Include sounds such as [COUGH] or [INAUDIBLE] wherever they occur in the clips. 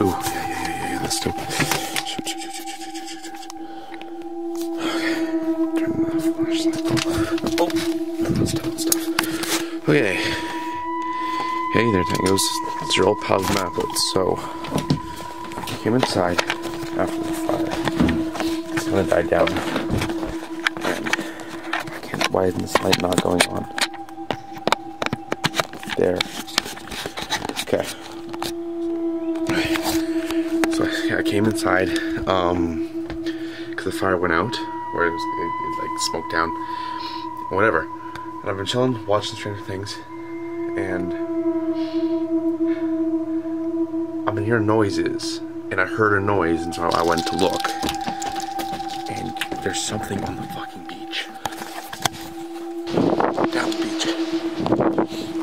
Ooh, yeah, yeah, yeah, yeah. That's dope. Shoot, shoot, shoot, shoot, shoot, shoot. Okay. Turn the flashlight. Oh, oh. Tough, that's tough. Okay. Hey there, Tangos. It's your old pal Maplett. So, came inside after the fire. It's of died down. And I can't. Why isn't this light not going on? There. Okay. So I, I came inside, um, cause the fire went out, or it was it, it, like smoked down, whatever. And I've been chilling, watching Stranger Things, and I've been hearing noises, and I heard a noise, and so I went to look, and there's something on the fucking beach, down the beach.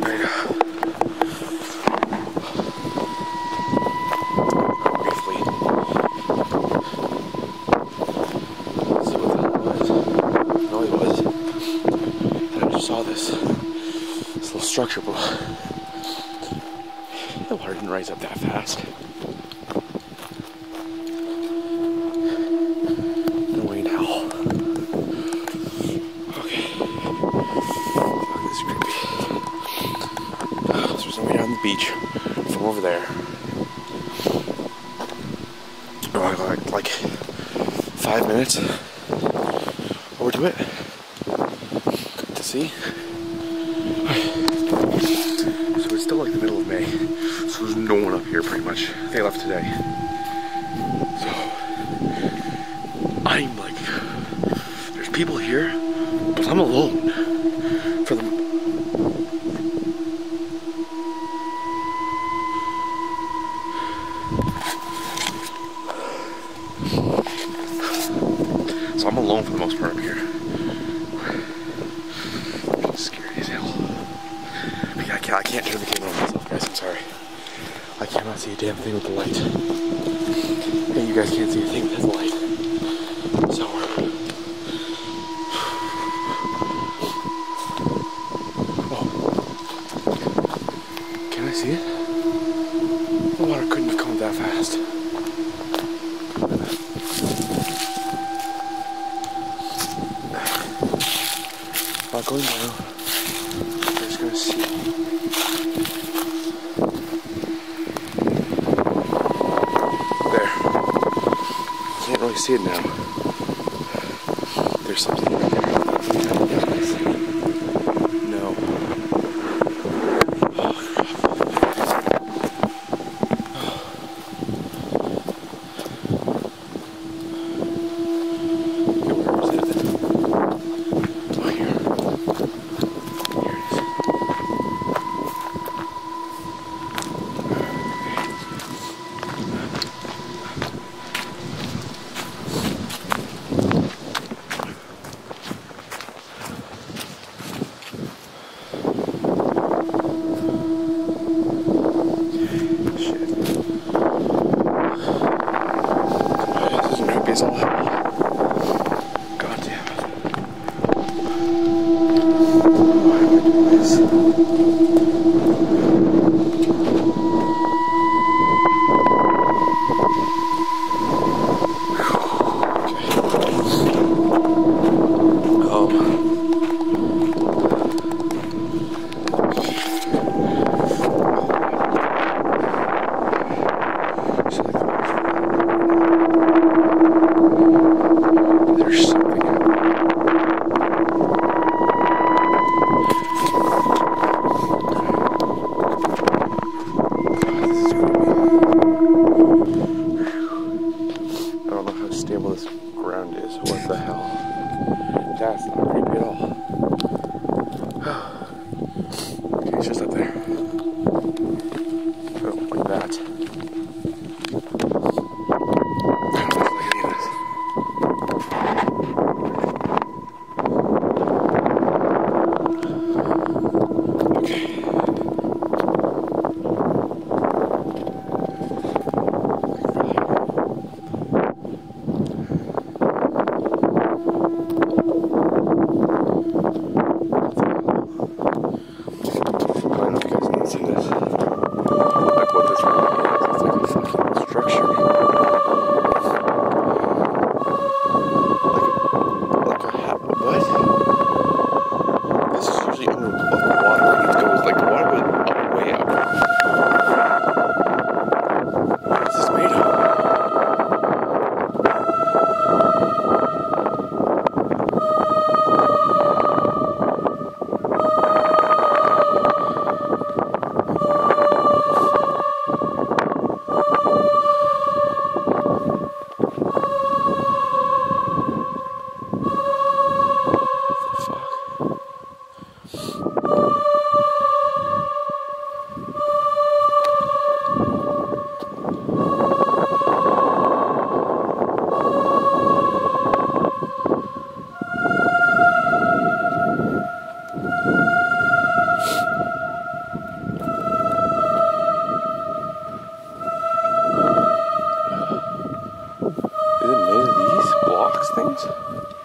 Right. uh, briefly. See what the hell it was. No, it was. And I just saw this, this little structure, but the water didn't rise up that fast. No way in hell. Okay. Fuck, this is creepy. So there's no way down the beach from over there. Oh, like, like five minutes over to it to see. So it's still like the middle of May, so there's no one up here pretty much. They left today. So I'm like, there's people here, but I'm alone alone for the most part up here. Scary as hell. I can't, I can't turn the camera on myself, guys. I'm sorry. I cannot see a damn thing with the light. And you guys can't see a thing with the light. So. Oh. Can I see it? The water couldn't have come that fast. Not going down. We're just gonna see. There. Can't really see it now. There's something right there. Things?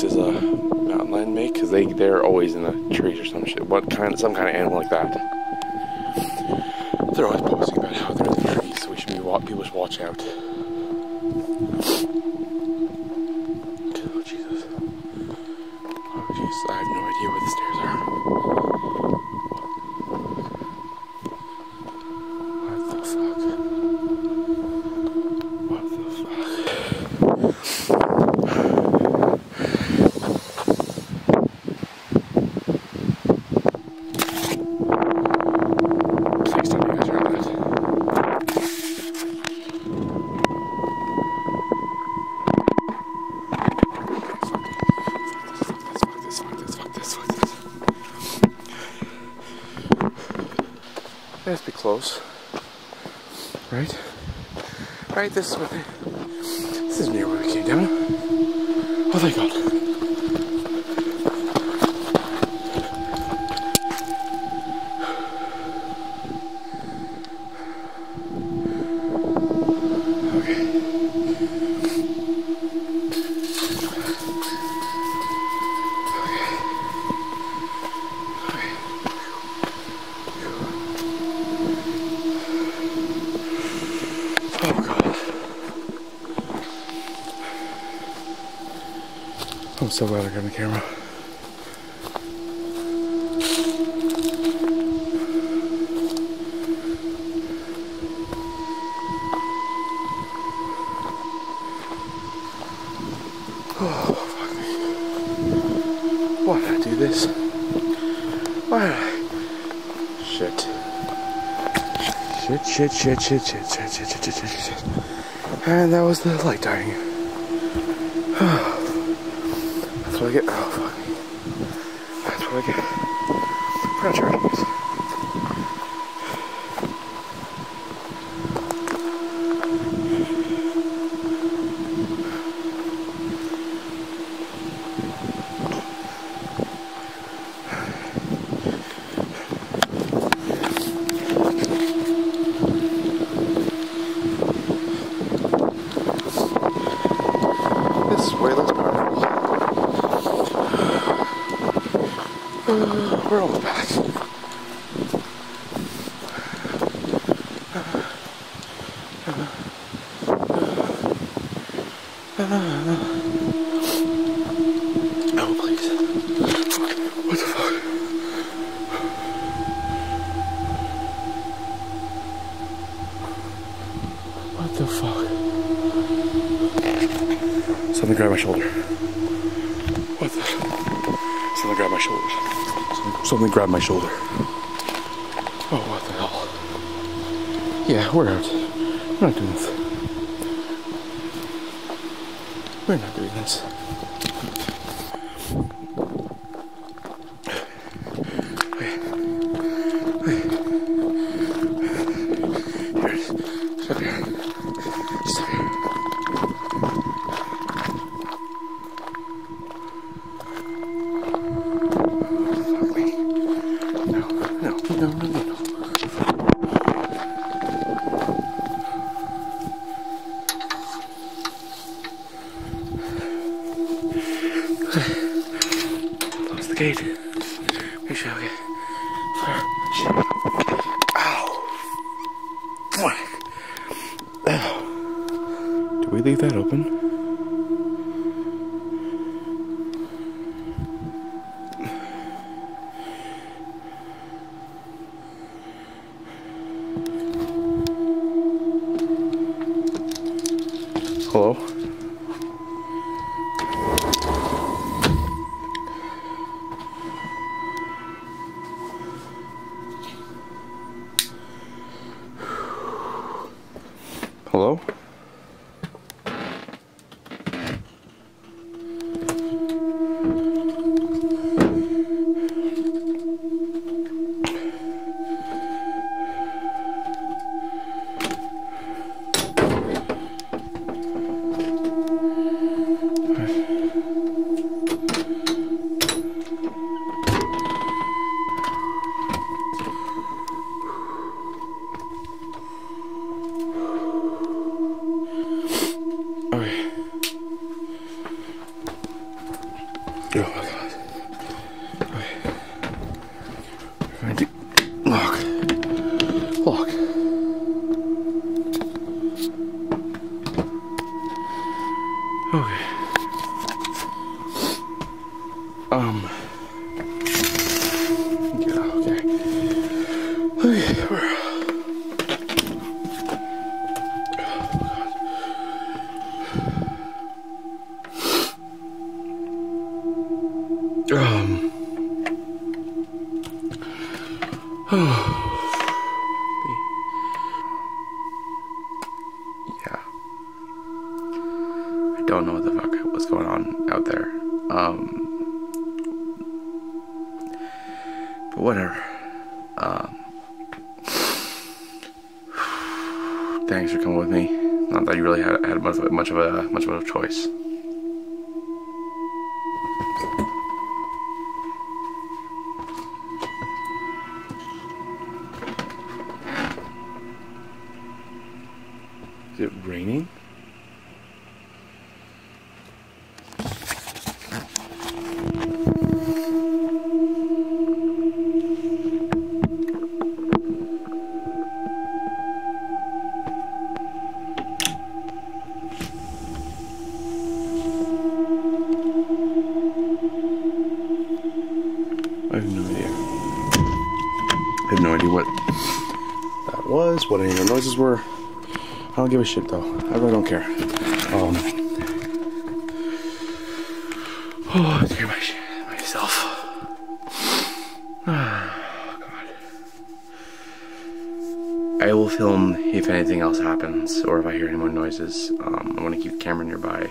Does a mountain lion make? Because they, they're always in the trees or some shit. What kind some kind of animal like that. They're always posting about how they're in the trees, so we should be wa- people should watch out. Oh Jesus. Oh Jesus, I have no idea where the stairs are. What the fuck? What the fuck? Please tell me you guys heard that. Fuck this, fuck this, fuck this, fuck this. It has to be close. Right? Right, this is they, This is near where we came down. Oh, thank God. So glad I got the camera. Oh. Why did I do this? Why? Shit. Shit, shit, shit, shit, shit, shit, shit, shit, shit, shit. And that was the light dying. [SIGHS] Oh. I get, oh fuck. That's what I get pressure. Back. Oh, please. What the fuck? What the fuck? Something grabbed my shoulder. What the? Fuck? Something grabbed my shoulder. Something, grabbed my shoulder. Oh, what the hell? Yeah, we're out. We're not doing this. We're not doing this. Wait. Wait. Here it is. Stop here. Stop here. Close the gate. Make sure, okay. Shit. Ow. Fuck. Ow. Open? Hello? Hello? Um. yeah. I don't know what the fuck was going on out there. Um. But whatever. Um. Thanks for coming with me. Not that you really had, had much, much of a much of a choice. Noises were. I don't give a shit though. I really don't care. Um. Oh, I my shit myself. Oh, [SIGHS] God. I will film if anything else happens or if I hear any more noises. Um, I want to keep the camera nearby